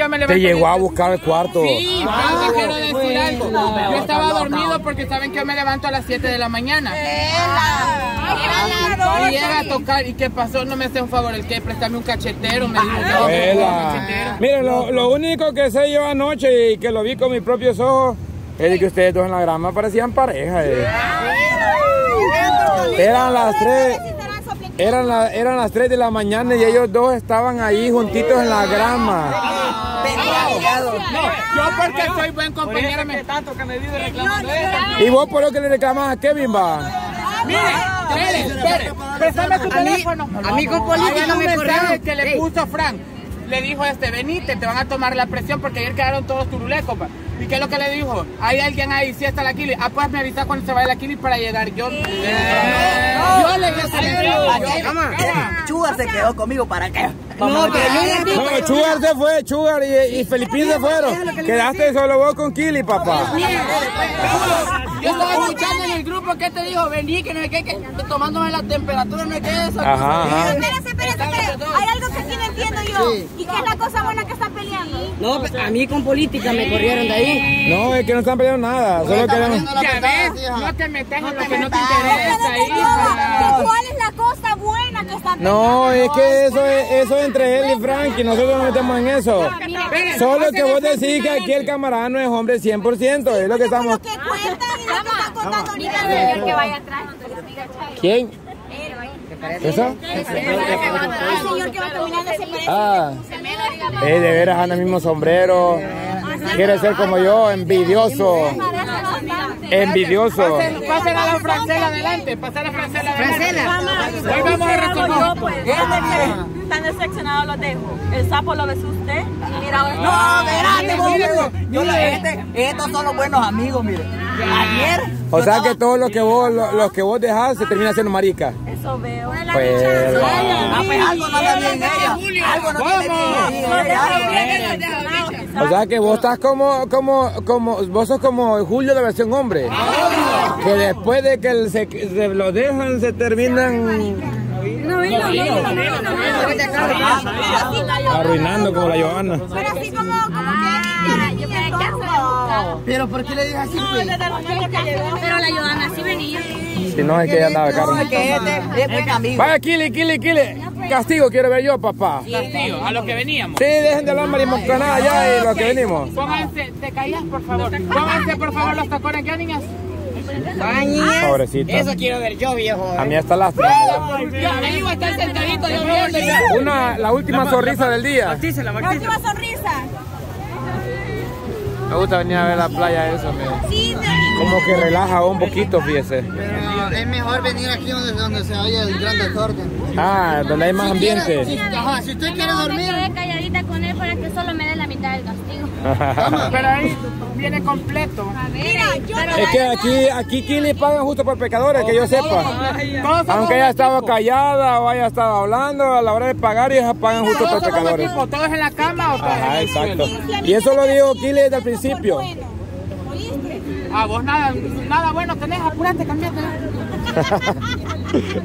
que yo me levanté. Te llegó a buscar el cuarto. Sí, pero te ah, quiero decir algo. Yo estaba dormido porque saben que yo me levanto a las 7 de la mañana. Y llega a tocar, ¿y qué pasó? No me hace un favor, el que prestarme un cachetero, me dijo, no, Miren, lo, lo único que sé yo anoche y que lo vi con mis propios ojos es que ustedes dos en la grama parecían pareja. Eh. Eran las tres. Eran, eran las 3 de la mañana y ellos dos estaban ahí juntitos en la grama. No, yo porque soy buen compañero me tanto que me vive reclamando Y vos por lo que le reclamas a Kevin va. Mire, espere, espere, préstame tu teléfono. A mí con política me corrió. que le puso Frank. Le dijo este, venite, te van a tomar la presión porque ayer quedaron todos turulecos, ¿Y qué es lo que le dijo? Hay alguien ahí, si está la Kili. Ah, pues me avisa cuando se vaya la Kili para llegar. Yo, eh, yo le dije Chugar se quedó conmigo, ¿para qué? No, pero Chugar se fue, Chugar y, y Felipín se fueron. Quedaste solo vos con Kili, papá. Yo estaba escuchando en el grupo que te dijo, vení, que no hay que, que tomándome la temperatura, no hay que eso. Ajá, ajá. Espérate, espérate, No. ¿Y qué es la cosa buena que están peleando? No, a mí con política me corrieron de ahí. No, es que no están peleando nada. Solo queremos... Ya ves, no te metas en lo que no te interesa. ¿Cuál es la cosa buena que están peleando? No, es que eso es, eso entre él y Frankie. Nosotros no metemos en eso. Solo que vos decís que aquí el camarada no es hombre 100%. Es lo que estamos... Que ¿Eso? El señor que va caminando se Ah, eh, de veras anda el mismo sombrero. Quiere ser como yo, envidioso. Envidioso. Pasen, a la francela adelante, pasen a la francela adelante. Hoy vamos a resolver. Están decepcionados los dejo. El sapo lo besó usted y mira ahora. No, espérate, yo este, estos son los buenos amigos, mire. Ayer. O sea que todos los que vos, los, que vos dejás se termina siendo marica. Eso veo. Pues, ah, pues algo no anda bien ella. Algo no bien O sea que vos estás como, como, como, vos sos como Julio de versión hombre. Que después de que se, se lo dejan se terminan Arruinando como la Johanna. Pero así como, como que... Pero ¿por qué le dije así? Pero la Johanna sí venía. Si no, es que ella andaba de carro. Este Vaya, Kili, Kili, Kili. Castigo quiero ver yo, papá. Castigo, a los que veníamos. Sí, dejen de hablar marimoncanada ya y los que venimos. Pónganse, te caías, por favor. Pónganse, por favor, los tacones ya, niñas. Baña. Pobrecito. Eso quiero ver yo, viejo. A mí hasta lástima. Ahí iba a estar sentadito yo viendo. Una, la última sonrisa del día. La última sonrisa. Me gusta venir a ver la playa eso, me... Como que relaja un poquito, fíjese. Pero es mejor venir aquí donde, donde se oye el gran desorden. Ah, donde hay más ambiente. si, ajá, si usted quiere dormir... Yo me calladita con él para que solo me dé la mitad del castigo. Pero ahí viene completo. Mira, yo es que aquí, aquí Kili pagan justo por pecadores, que yo sepa. Aunque haya estado callada o haya estado hablando, a la hora de pagar ellos pagan justo por pecadores. ¿Todos en la cama o todos el exacto. Y eso lo dijo Kili desde el principio. Ah, vos nada, nada bueno tenés, apúrate, cambiate.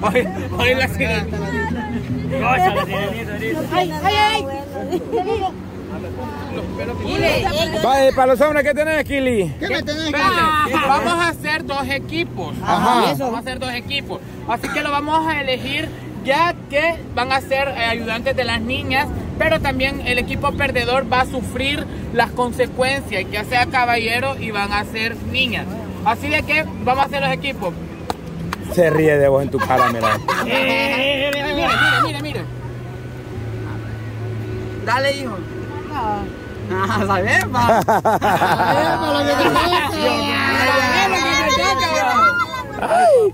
hoy, hoy la sirena. Ay, ay, ay. Vale, para los hombres, ¿qué tenés, Kili? ¿Qué me tenés, Vamos a hacer dos equipos. Ajá. Vamos a hacer dos equipos. Así que lo vamos a elegir ya que van a ser eh, ayudantes de las niñas, pero también el equipo perdedor va a sufrir las consecuencias, ya sea caballero y van a ser niñas. Así de que vamos a hacer los equipos. Se ríe de vos en tu cara, mira. Eh, mira, mira, mira, mira. Dale, hijo. Ah, ¿sabes? Pa?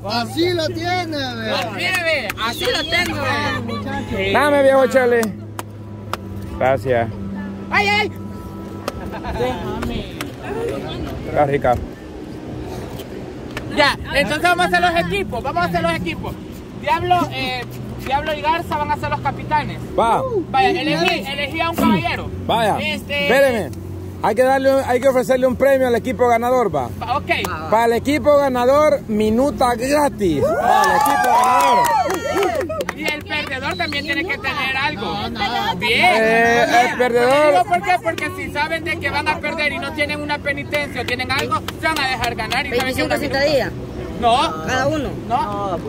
Así lo tiene, así lo tengo. Dame, viejo Chale. Gracias. ¡Ay, ay! Está rica. Ya, entonces vamos a hacer los equipos. Vamos a hacer los equipos. Diablo, eh, Diablo y Garza van a ser los capitanes. Va. Vaya, elegí, elegí a un caballero. Vaya. Este... Espéreme. Hay que, darle, hay que ofrecerle un premio al equipo ganador, va. Ok. Para el equipo ganador, minuta gratis. Para el equipo ganador. Y el perdedor también tiene que tener algo. Bien. Eh, el perdedor. ¿Por qué? Porque si saben de que van a perder y no tienen una penitencia o tienen algo, se van a dejar ganar. Y saben que 25 una sentadillas, No, cada uno. no.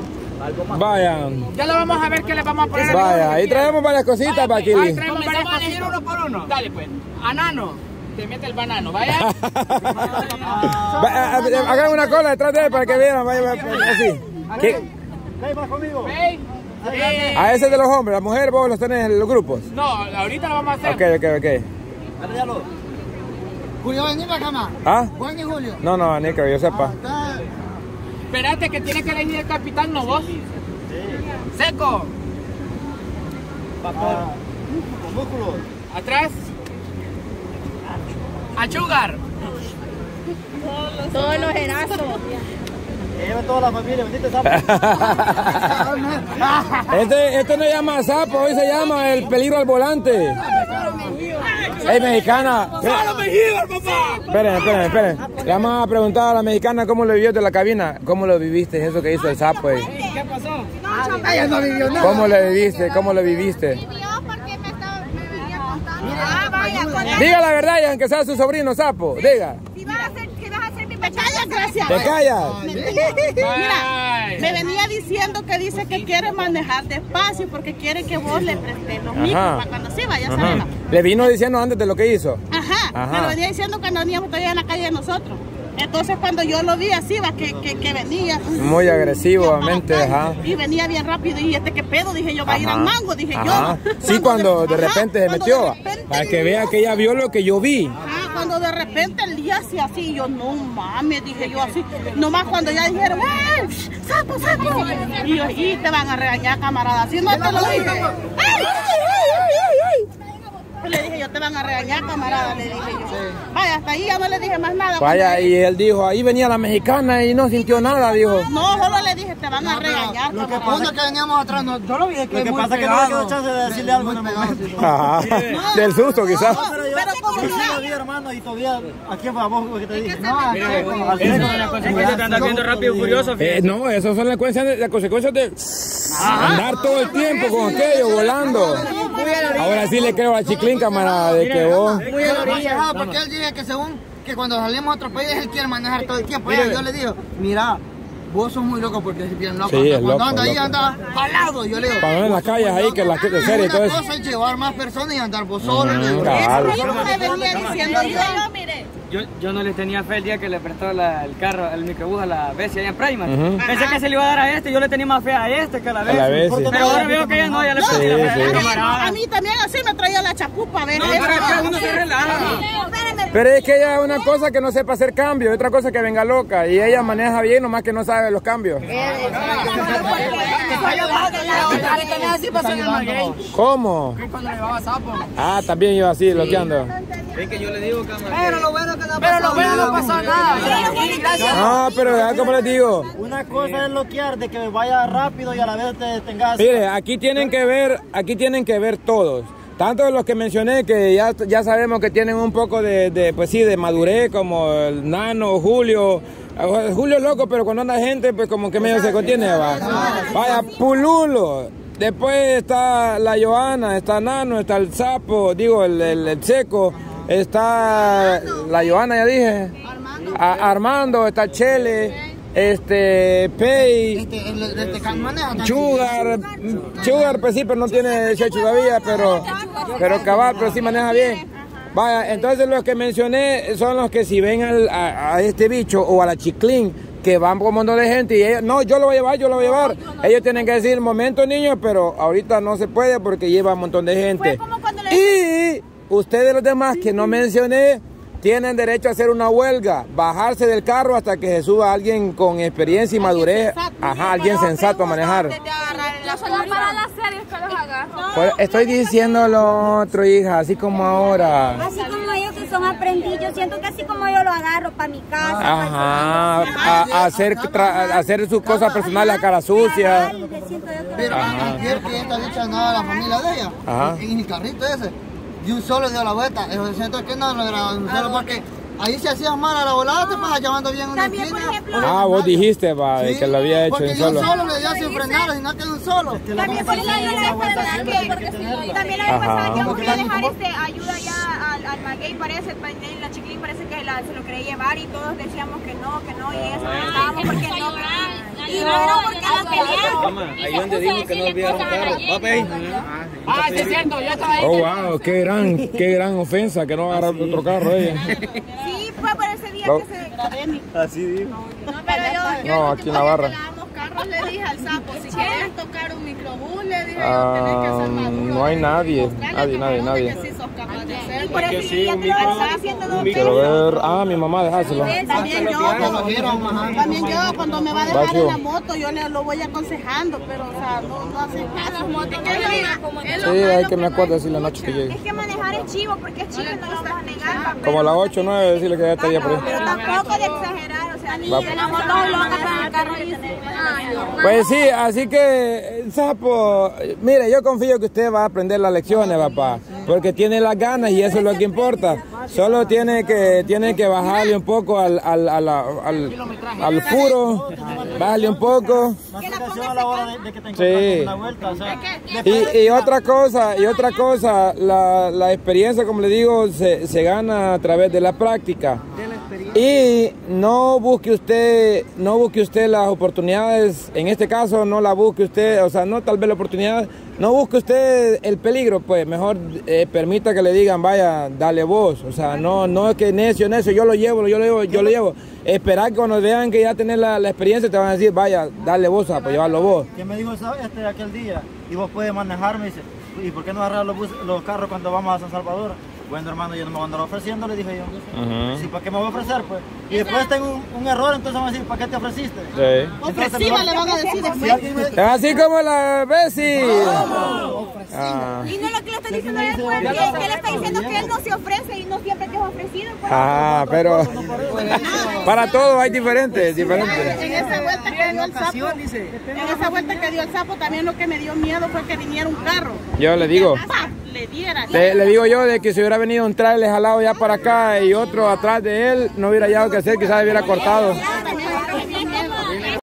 Vaya, Ya lo vamos a ver qué le vamos a poner. vaya. Ahí traemos varias cositas para aquí. Ahí traemos varias Comenzamos a elegir cositas. uno por uno. Dale pues. Anano. Te mete el banano, vaya. Va, a- a- Hagan una cola detrás de él para que vean. Vaya, así. ¿Qué? Ey. Eh, A ese de los hombres, las mujeres vos los tenés en los grupos. No, ahorita lo vamos a hacer. Ok, ok, ok. Julio, vení para acá más. ¿Ah? Juan y Julio. No, no, ni que yo sepa. Espérate que tiene que elegir el capitán, no vos. Seco. Atrás. Achugar. Todos los erazos. Este, este no llama sapo, hoy se llama el peligro al volante. Ey, mexicana. Esperen, esperen, esperen. Le vamos a preguntar a la mexicana cómo lo vivió de la cabina. ¿Cómo lo viviste eso que hizo el sapo? ahí? Ella no vivió nada. ¿Cómo lo viviste? ¿Cómo lo viviste? porque me, estaba, me venía contando. Ah, vaya, con Diga la verdad y aunque sea su sobrino sapo, diga. Si vas a hacer, si vas a hacer mi pechalla, gracias. ¿Te callas? Ay. Me venía diciendo que dice que quiere manejar despacio porque quiere que vos le prestes los Ajá. micros para cuando sí vaya a Ajá. salir. Le vino diciendo antes de lo que hizo. Ajá. Ajá. Me lo venía diciendo que no veníamos todavía en la calle de nosotros. Entonces cuando yo lo vi así, va, que, que, que venía. Muy agresivamente, ajá. Y venía bien rápido y este qué pedo, dije yo, va a ir al mango, dije Ajá. yo. Sí, cuando de repente se cuando metió. repente- Para que vea que ella vio lo que yo vi. Cuando de repente el día así, así, yo no mames, dije yo así, nomás cuando ya dijeron, ¡eh! ¡Sapo, sapo! Y yo, y te van a regañar, camarada, si no te lo dije. ¡Ay, ay, ay, ay, ay! Le dije yo, te van a regañar, camarada, le dije yo. Vaya, hasta ahí ya no le dije más nada. Vaya, y él dijo, ahí venía la mexicana y no sintió nada, dijo. No, solo le dije, te van a regañar, Lo que pasa es que veníamos atrás, no, yo lo vi que Lo que pasa es que no le quedó chance de decirle algo en el momento. Del susto, quizás. Pero como yo hermano, y todavía, ¿a quién fue a vos que te dije? No. Eh, no, esas son las consecuencias de, las consecuencias de andar todo el tiempo con aquello, volando. Ahora sí le creo a Chiclín, camarada, de que vos... Muy a la orilla. Ajá, porque él dice que según que cuando salimos a otro país él quiere manejar todo el tiempo. Yo le digo, mira, vos sos muy loco porque es bien loco. Sí, es cuando loco, anda ahí loco. anda jalado, yo le digo. Para en las calles ahí, que las que de serie Una eso. cosa es llevar más personas y andar vos solo. le digo. cabal. Eso mismo me venía diciendo yo. mire. Yo, yo no le tenía fe el día que le prestó la- el carro, el microbús a la Bessie allá en Primar. Ujú. Pensé que se le iba a dar a este, yo le tenía más fe a este que a la Bessie. la Bessie. Porque- Pero ahora veo que ella no, ya le perdí la a mí- camarada. a mí también así me traía la chapupa, ¿ves? No, pero es que uno se relaja. Pero es que ella es una cosa que no sepa hacer cambios, otra cosa que venga loca. Y ella maneja bien, nomás que no sabe los cambios. También así pasó en el maguey. Pero lo bueno que no Pero lo bueno no pasó nada. No, pero ya como les digo, Una cosa es bloquear de que vaya rápido y a la vez te tengas... Mire, aquí tienen que ver, aquí tienen que ver todos. Tanto los que mencioné que ya, ya sabemos que tienen un poco de, de, pues sí, de madurez, como el Nano, Julio. Eh, Julio es loco, pero cuando anda gente, pues como que medio se contiene, va. Vaya, Pululo. Después está la Joana, está Nano, está el Sapo, digo, el, el- el Seco. Está la Joana, ya dije. A- Armando, está Chele, este, Pei. Este, el, este, Sugar, Sugar, pues sí, pero no tiene 18 todavía, pero, pero cabal, pero sí maneja bien. Vaya, entonces los que mencioné son los que si ven al- a, a este bicho o a la chiclín, que van con un montón de gente y ellos, no, yo lo voy a llevar, yo lo voy a llevar. Ellos tienen que decir, momento niños, pero ahorita no se puede porque lleva un montón de gente. Y ustedes los demás que no mencioné, tienen derecho a hacer una huelga, bajarse del carro hasta que se suba alguien con experiencia y madurez, ajá, alguien sensato a manejar. Por- estoy diciendo lo otro, hija, así como ahora. Así como ellos que son aprendidos, yo siento que así como yo lo agarro para mi casa. Ajá, a, a hacer, tra- a hacer sus cosas personales a cara sucia. Pero ayer que dicha andaba a la familia de ella, Ajá. en el carrito ese, de un solo dio la vuelta. Yo siento que no lo era un solo porque Ahí se hacía mal a la volada, te pasas llamando bien una También, por esquina. ejemplo, Ah, vos dijiste, va, Sí, que lo había hecho porque en yo solo. solo le dio sin frenar, sino que de un solo. También por ejemplo, la vez pasada que también la vez pasada que fui a dejar este ayuda ya al, al maguey parece, la chiquilín parece que la- se lo quería llevar y todos decíamos que no, que no, y eso no estábamos porque no, y no, porque no queríamos. Ahí donde dijo que no olvidaron carro. Ah, sí es cierto, yo estaba ahí. Oh, wow, qué gran, qué gran ofensa que no agarrar otro carro ella. Sí, fue por ese día No. que se... Así dijo. No, pero yo, yo No, lo aquí en la barra. carros, le dije al sapo, si quieres tocar un microbús, le dije yo, tenés que Ah, ser maduro. no hay nadie, Mostrarle nadie, a nadie, Nadie. que sí sos capaz de Y hacerlo. por ese día te lo estaba haciendo dos Quiero ver. Ah, mi mamá, dejáselo. También yo, cuando, también yo cuando me va a dejar en la moto, yo le lo voy aconsejando, pero o sea, no, no hace caso. Es Sí, hay que me acuerdo decirle la noche que Es llegue. que manejar es chivo, porque es chivo y no lo vas a negar. Como a las 8 o 9, decirle que ya estaría por ahí. Pero tampoco de exagerar, o sea, ni Va. de la moto loca con el carro. Pues sí, así que, sapo, mire, yo confío que usted va a aprender las lecciones, papá, porque tiene las ganas y eso es lo que importa. Solo tiene que, tiene que bajarle un poco al, al, al, al, al puro, bajarle un poco. Sí. Y, y otra cosa, y otra cosa, la, la experiencia, como le digo, se, se gana a través de la práctica. Y no busque usted, no busque usted las oportunidades, en este caso no la busque usted, o sea, no tal vez la oportunidad, no busque usted el peligro, pues mejor eh, permita que le digan, vaya, dale voz, o sea, no, no es que necio, necio, yo lo llevo, yo lo llevo, yo lo llevo. Esperar que cuando vean que ya tenés la, experiencia te van a decir, vaya, dale voz, a pues llevarlo vos. ¿Quién me dijo eso este, aquel día? Y vos puedes manejar, me dice. ¿Y por qué no agarrar los, los carros cuando vamos a San Salvador? Bueno, hermano, yo no me voy a andar ofreciendo, le dije yo. Sí, ¿para qué me voy a ofrecer, pues? Y después tengo un, un error, entonces van a decir, ¿para qué te ofreciste? Sí. Ofreciva le van a decir después. Así como la Bessie. Ah. Y no lo que le estoy diciendo es pues, que, que le está diciendo que él no se ofrece y no siempre te es ofrecido. Pues. Ah, pero para todos hay diferentes, diferentes. En esa vuelta dio el sapo, en esa vuelta que dio el sapo, también lo que me dio miedo fue que viniera un carro. Yo le digo. Le diera. le, le digo yo de que si hubiera venido un trailer jalado ya para acá y otro atrás de él, no hubiera hallado que hacer, quizás hubiera cortado.